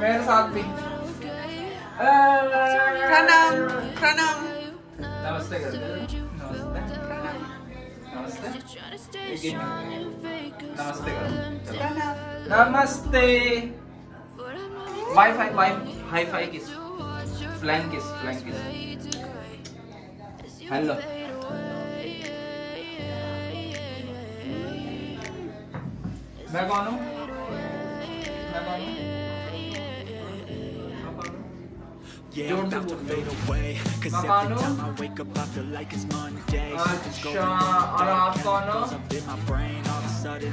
मेरे साथ भी Pranam, Pranam. नमस्ते कर दे नमस्ते नमस्ते ये गिव मी। नमस्ते करो चलो। Pranam. नमस्ते wifi Y hi fi किस फ्लैंक किस फ्लैंक किस हेलो मैं कौन हूँ मैं कौन हूँ yeah, I'm about to fade away. Cause every time I wake up I feel like it's Monday. Going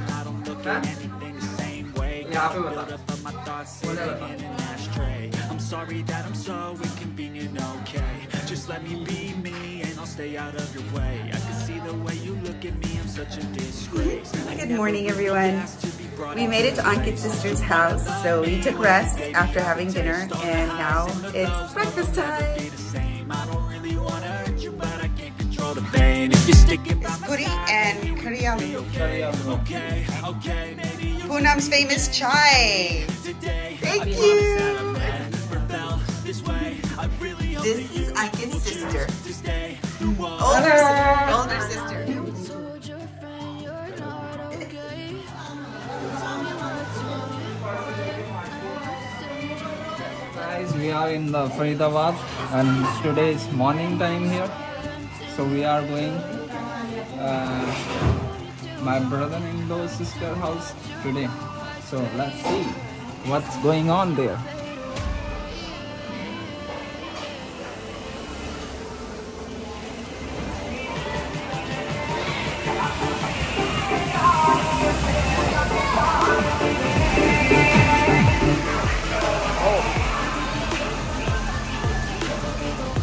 I don't look at anything the same way. I build up my thoughts in an ashtray. I'm sorry that I'm so inconvenient, okay. Just let me be me and I'll stay out of your way. I can see the way you look at me, I'm such a disgrace. Good morning everyone. We made it to Ankit's sister's house, so we took rest after having dinner, and now it's breakfast time. It's puri and curry. Poonam's famous chai. Thank you. This is Ankit's sister. Older sister. Older sister. We are in the Faridabad and today is morning time here. So we are going uh, my brother-in-law's sister house today. So let's see what's going on there.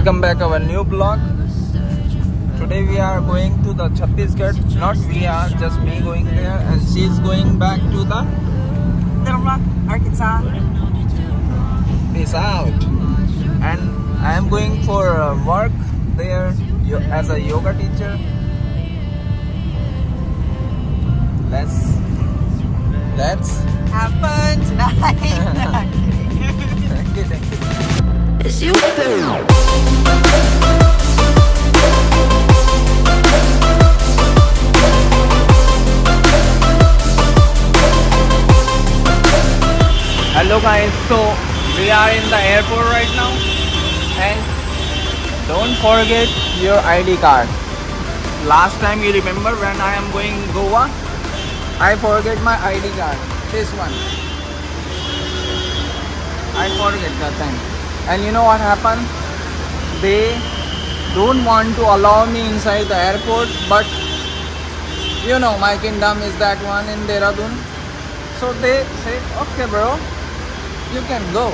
welcome back to our new blog. Today we are going to the Chhattisgarh. Not we are, just me going there, and she's going back to the Little Rock, Arkansas. Peace out. And I am going for uh, work there as a yoga teacher. Let's let's. Have fun tonight. Thank you, thank you. As you Hello guys, so we are in the airport right now and don't forget your ID card. Last time you remember when I am going Goa, I forget my ID card. This one. I forget that time. And you know what happened? They don't want to allow me inside the airport, but you know my kingdom is that one in Dehradun. So they say, okay bro, you can go.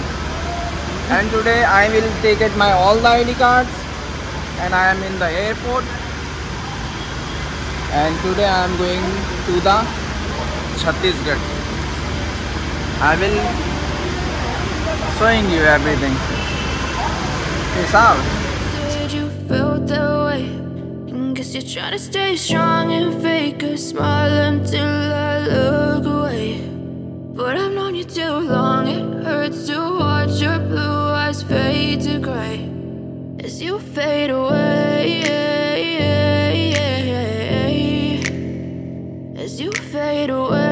And today I will take it my all the ID cards and I am in the airport. And today I am going to the Chhattisgarh. I will showing you everything. Peace out. You to stay strong and fake a smile until I look away. To gray as you fade away. As you fade away.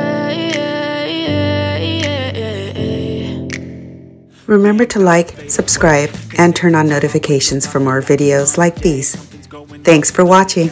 Remember to like, subscribe, and turn on notifications for more videos like these. Thanks for watching.